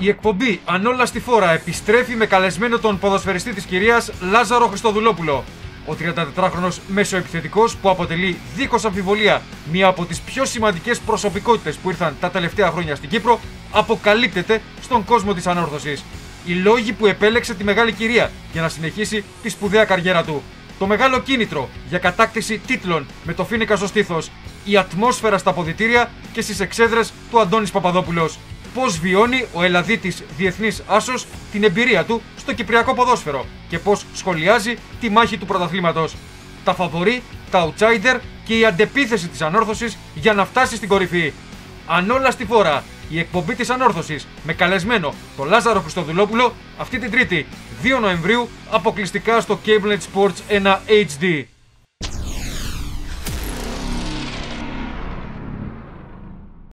Η εκπομπή Αν όλα στη φόρα επιστρέφει με καλεσμένο τον ποδοσφαιριστή της κυρίας Λάζαρο Χριστοδουλόπουλο. Ο 34χρονος μέσο επιθετικός που αποτελεί δίχως αμφιβολία μία από τις πιο σημαντικές προσωπικότητες που ήρθαν τα τελευταία χρόνια στην Κύπρο αποκαλύπτεται στον κόσμο της ανόρθωσης. Οι λόγοι που επέλεξε τη μεγάλη κυρία για να συνεχίσει τη σπουδαία καριέρα του. Το μεγάλο κίνητρο για κατάκτηση τίτλων με το Φίνικα στο στήθος. Η ατμόσφαιρα στα ποδητήρια και στις εξέδρες του Αντώνης Παπαδόπουλος πώς βιώνει ο Ελλαδίτης Διεθνής Άσος την εμπειρία του στο Κυπριακό ποδόσφαιρο και πώς σχολιάζει τη μάχη του πρωταθλήματος. Τα φαβορεί, τα outsider και η αντεπίθεση της ανόρθωσης για να φτάσει στην κορυφή. Αν όλα στη φορά, η εκπομπή της ανόρθωσης με καλεσμένο τον Λάζαρο Χριστοδουλόπουλο αυτή την Τρίτη 2 Νοεμβρίου αποκλειστικά στο Cablenet Sports 1 HD.